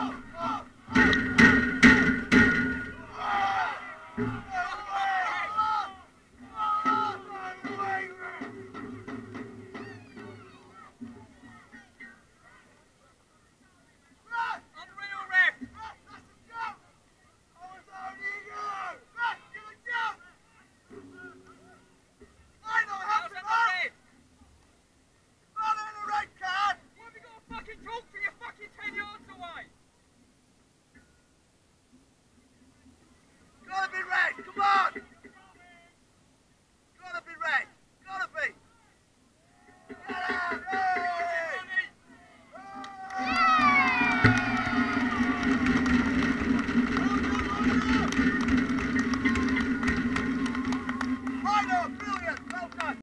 Oh!